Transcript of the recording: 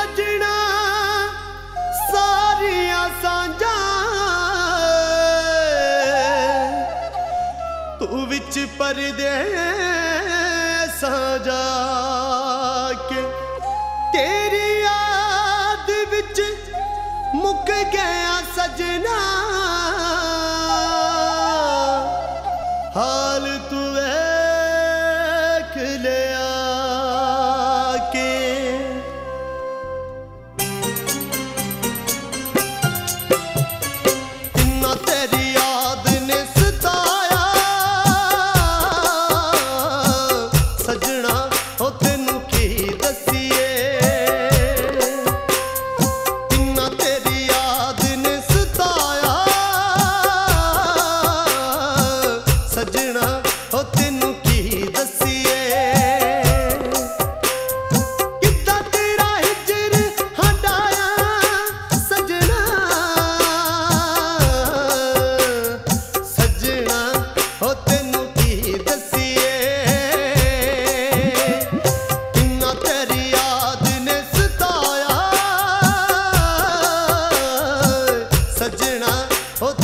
ਸਜਣਾ, ਸਾਰੀਆਂ ਸਾਂਝਾਂ। ਤੂੰ ਵਿੱਚ ਪਰਦੇ ਸਾਜਾ ਕੇ ਤੇਰੀ ਯਾਦ ਵਿੱਚ ਮੁੱਕ ਗਿਆ ਸਜਣਾ। ਹਾਲ ਤੂੰ Oh,